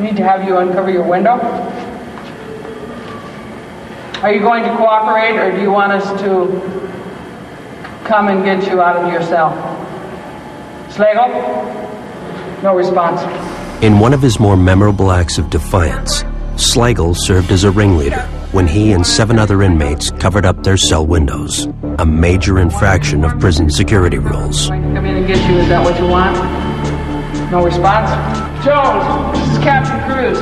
We need to have you uncover your window. Are you going to cooperate or do you want us to come and get you out of your cell? Slagle? No response. In one of his more memorable acts of defiance, Slagle served as a ringleader when he and seven other inmates covered up their cell windows, a major infraction of prison security rules. Come in and get you. Is that what you want? No response? Jones, this is Captain Cruz.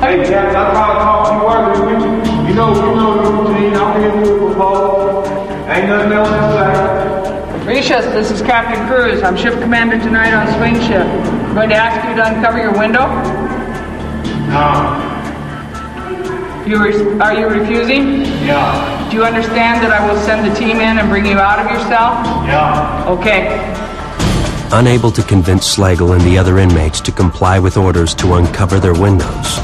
Hey, Jack, I tried to talk to you earlier. You know, you know the routine. I'm here to propose. Ain't nothing else to say. Rishas, this is Captain Cruz. I'm ship commander tonight on swing shift. I'm going to ask you to uncover your window. No. You re- are you refusing? Yeah. Do you understand that I will send the team in and bring you out of your cell? Yeah. Okay. Unable to convince Slagle and the other inmates to comply with orders to uncover their windows,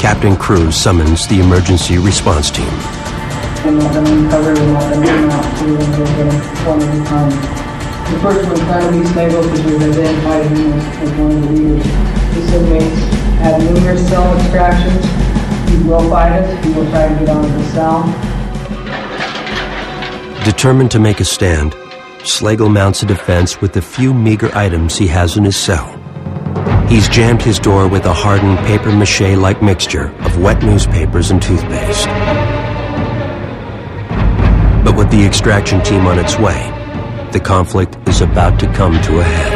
Captain Cruz summons the emergency response team. The first one be Slagle we've identified him as one of the leaders. These inmates had numerous cell extractions. He will fight us. He will try to get out of the cell. Determined to make a stand, Slagle mounts a defense with the few meager items he has in his cell. He's jammed his door with a hardened paper mache like mixture of wet newspapers and toothpaste. But with the extraction team on its way, the conflict is about to come to a head.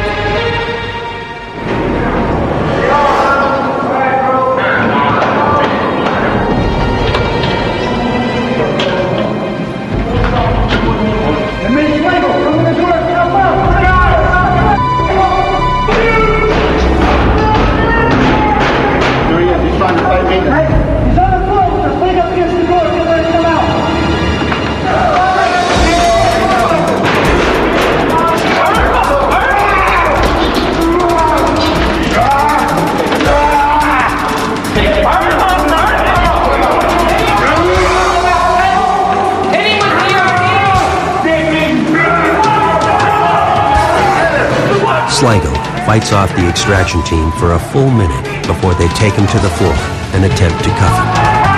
Slagle fights off the extraction team for a full minute before they take him to the floor and attempt to cuff him.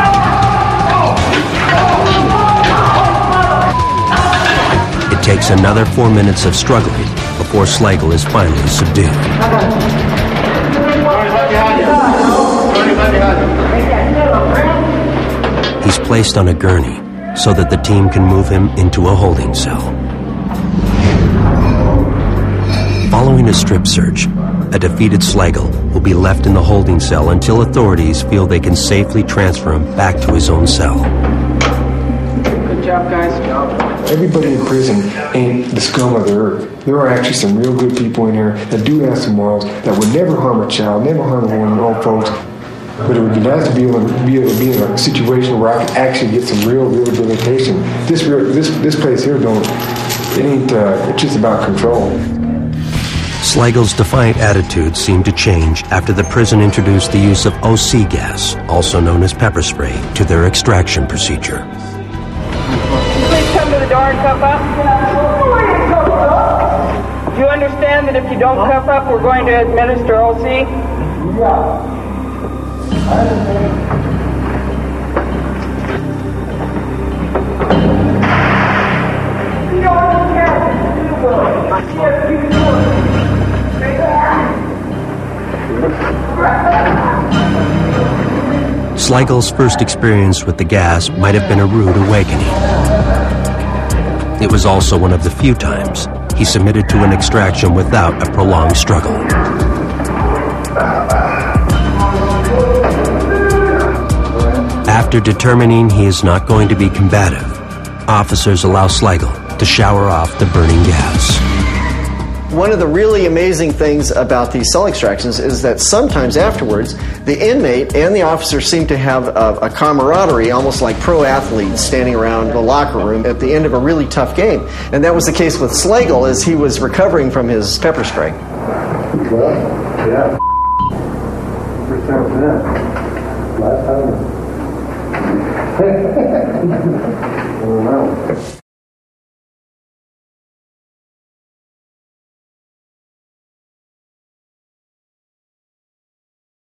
It takes another four minutes of struggling before Slagle is finally subdued. He's placed on a gurney so that the team can move him into a holding cell. Following a strip search, a defeated Slagle will be left in the holding cell until authorities feel they can safely transfer him back to his own cell. Good job, guys. Everybody in prison ain't the scum of the earth. There are actually some real good people in here that do have some morals that would never harm a child, never harm one of the old folks. But it would be nice to be able to be able to be in a situation where I could actually get some real rehabilitation. This real, this this place here don't. It ain't. Uh, it's just about control. Slagle's defiant attitude seemed to change after the prison introduced the use of OC gas, also known as pepper spray, to their extraction procedure. Please come to the door and cuff up. Do you understand that if you don't cuff up, we're going to administer OC? Slagle's first experience with the gas might have been a rude awakening. It was also one of the few times he submitted to an extraction without a prolonged struggle. After determining he is not going to be combative, officers allow Slagle to shower off the burning gas. One of the really amazing things about these cell extractions is that sometimes afterwards, the inmate and the officer seem to have a, a camaraderie, almost like pro athletes standing around the locker room at the end of a really tough game. And that was the case with Slagle as he was recovering from his pepper spray. Well, Yeah. First time. Last time. I don't know.